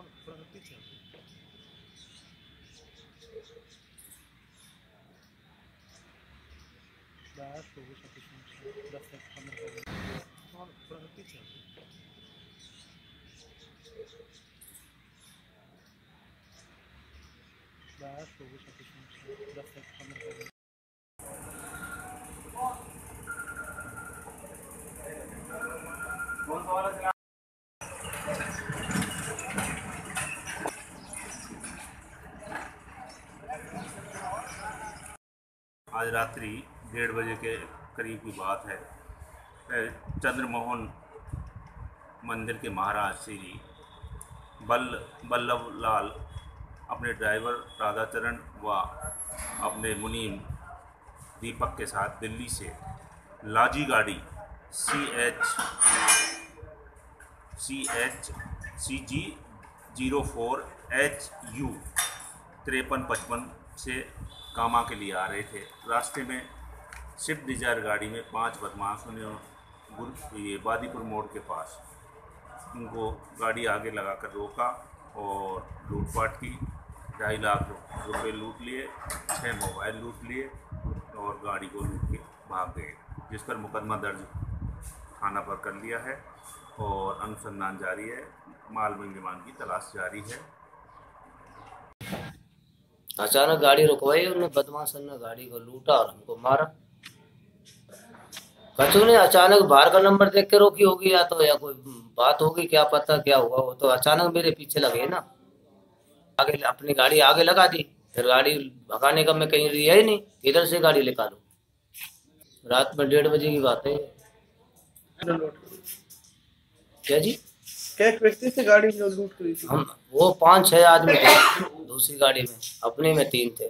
on from the kitchen. The ash for which application the flex from the on from the kitchen. The ash for which application the flex from the Vamos embora, आज रात्रि डेढ़ बजे के करीब की बात है। चंद्रमोहन मंदिर के महाराज श्री बल बल्लभ लाल अपने ड्राइवर राधाचरण व अपने मुनीम दीपक के साथ दिल्ली से लाजी गाड़ी C H C H C G zero four H U तिरपन पचपन से कामा के लिए आ रहे थे। रास्ते में स्विफ्ट डिज़ायर गाड़ी में पाँच बदमाशों ने ये बादीपुर मोड़ के पास उनको गाड़ी आगे लगाकर रोका और लूटपाट की। ढाई लाख रुपए लूट लिए छः मोबाइल लूट लिए और गाड़ी को लूट के भाग गए, जिस पर मुकदमा दर्ज थाना पर कर लिया है और अनुसंधान जारी है। माल विमान की तलाश जारी है। अचानक गाड़ी रुकवाई उन्होंने बदमाश ने गाड़ी को लूटा और हमको मारा। कचू ने अचानक बाहर का नंबर देख के रोकी होगी या तो या कोई बात होगी क्या पता क्या हुआ वो तो अचानक मेरे पीछे लगे ना। आगे अपनी गाड़ी आगे लगा दी फिर गाड़ी भगाने का मैं कहीं रिया ही नहीं इधर से गाड़ी निकालो। रात में डेढ़ बजे की बात है। क्या जी? क्या व्यक्ति से गाड़ी लूट करी थी? हम वो पाँच छह आदमी थे। दूसरी गाड़ी में अपने में तीन थे।